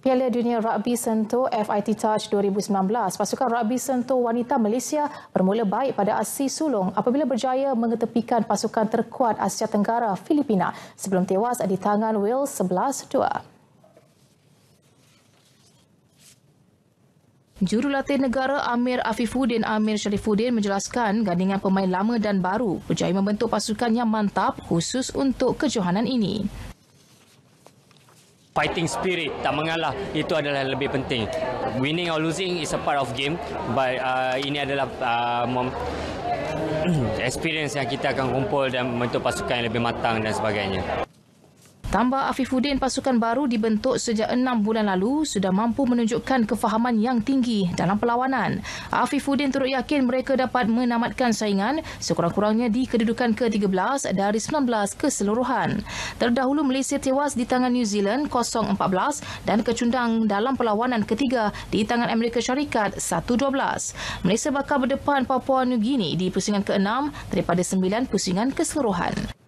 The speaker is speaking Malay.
Piala Dunia Rugby Sentuh FIT Touch 2019, pasukan rugby sentuh wanita Malaysia bermula baik pada aksi sulung apabila berjaya mengetepikan pasukan terkuat Asia Tenggara Filipina. Sebelum tewas di tangan Wales 11-2. Jurulatih negara Amir Afifuddin Amir Sharifuddin menjelaskan gandingan pemain lama dan baru berjaya membentuk pasukan yang mantap khusus untuk kejohanan ini fighting spirit tak mengalah itu adalah lebih penting. Winning or losing is a part of game but uh, ini adalah uh, experience yang kita akan kumpul dan membentuk pasukan yang lebih matang dan sebagainya Tambah Afifuddin, pasukan baru dibentuk sejak enam bulan lalu sudah mampu menunjukkan kefahaman yang tinggi dalam perlawanan. Afifuddin turut yakin mereka dapat menamatkan saingan sekurang-kurangnya di kedudukan ke-13 dari 19 keseluruhan. Terdahulu Malaysia tewas di tangan New Zealand 0-14 dan kecundang dalam perlawanan ketiga di tangan Amerika Syarikat 1-12. Malaysia bakal berdepan Papua New Guinea di pusingan ke-6 daripada 9 pusingan keseluruhan.